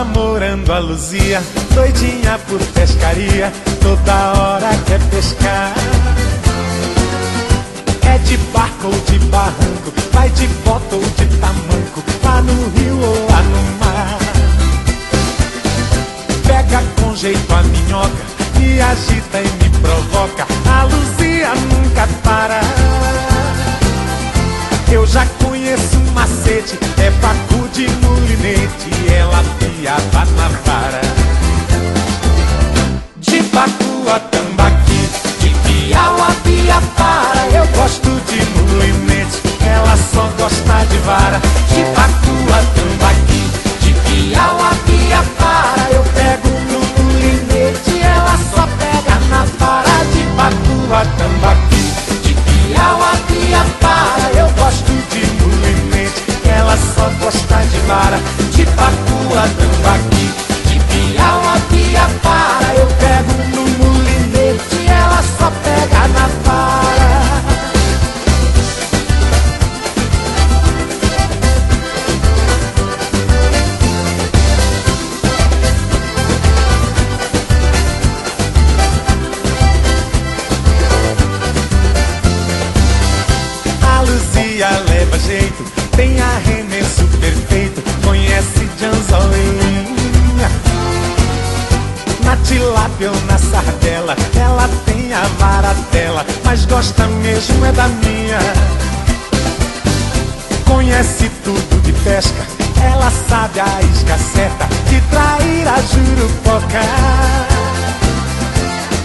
namorando a Luzia, doidinha por pescaria, toda hora quer pescar. É de barco ou de barranco, vai de bota ou de tamanco, lá no rio ou lá no mar. Pega com jeito a minhoca, me agita e me provoca, a Luzia nunca para. Eu já conheço um macete, é pacu de mulinete, ela piava na vara. Gosta de vara. De pacu a tambaqui, de piau a piapara, eu pego no mulinete, ela só pega na vara. A Luzia leva jeito, tem arremesso tilápia ou na sardela, ela tem a vara dela, mas gosta mesmo é da minha. Conhece tudo de pesca, ela sabe a isca certa, de trair a jurupoca.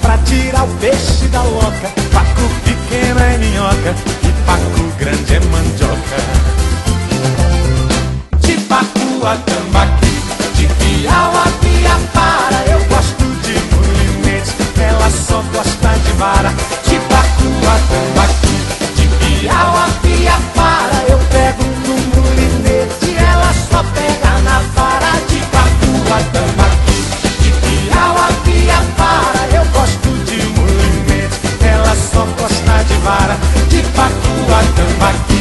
Pra tirar o peixe da loca Paco pequeno é minhoca E paco grande é mandioca De pacu a tambaqui De piau Ela só gosta de vara De pacu a tambaqui De piau a piapara Eu pego no mulinete Ela só pega na vara De pacu a tambaqui De piau a piapara Eu gosto de mulinete Ela só gosta de vara De pacu a tambaqui